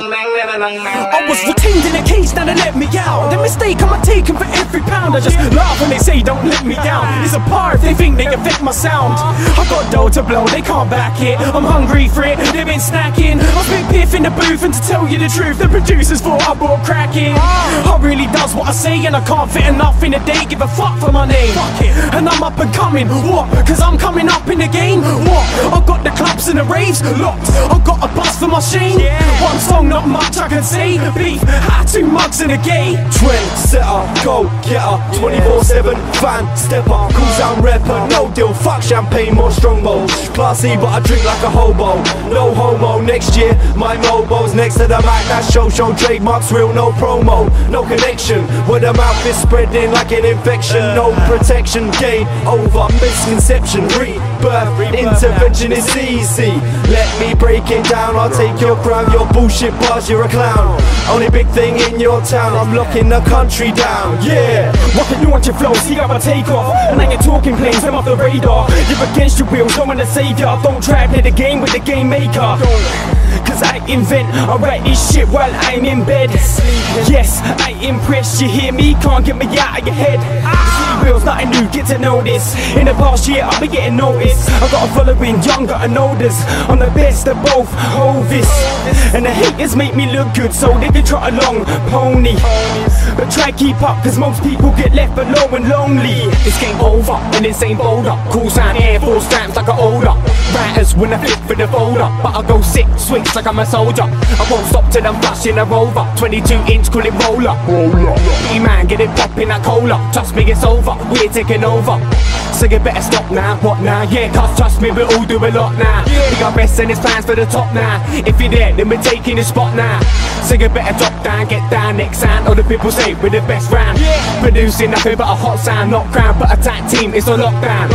I was retained in a cage, now they let me out. The mistake I'm taking for every pound. I just laugh when they say don't let me down. It's a part if they think they can affect my sound. I got dough to blow, they can't back it. I'm hungry for it, they've been snacking. I spit piff in the booth, and to tell you the truth, the producers thought I brought cracking. I really does what I say, and I can't fit enough in a day. Give a fuck for my name. And I'm up and coming, what? Cause I'm coming up in the game, what? The raves locked. I got a bus for my shame. One song, not much I can say. Beef, ah, two mugs in a gay. Trend setter, go getter, 24-7 fan stepper, cool sound rapper, no deal, fuck champagne, more strongbow. Classy, but I drink like a hobo. No homo, next year, my mobile's next to the mic. That show, show trademarks, real, no promo, no connection. where the mouth is spreading like an infection, no protection, gain over misconception, rebirth, intervention is easy. Let me break it down, I'll take your crown, your bullshit bars, you're a clown. Only big thing in your town, I'm locking the country down, yeah. Can you want your flow? See how I take off. And I get talking planes, I'm off the radar. You're against your will, don't wanna save ya. Don't try play the game with the game maker. Cause I invent, I write this shit while I'm in bed. Yes, I impress, you hear me? Can't get me out of your head. Wheels, nothing new, get to know this. In the past year, I've been getting noticed. I've got a following, younger and olders. I'm the best of both, hold this. And the haters make me look good, so they can trot along, pony. But try keep up, cause most people get left alone and lonely. This game over, and this ain't boulder. Cool sound, Air Force stamps like an older. When I flip for the folder. But I go sick, switch like I'm a soldier. I won't stop till I'm flashing a rover. 22 inch, call it roller. P-man, get it poppin' that cola. Trust me, it's over, we're taking over. So you better stop now, what now? Yeah, cause trust me, we all do a lot now. We got best and it's plans for the top now. If you're there, then we're taking the spot now. So you better drop down, get down, next sound. All the people say we're the best round. yeah. Producing nothing but a hot sound, not crown, but a tag team, it's a lockdown.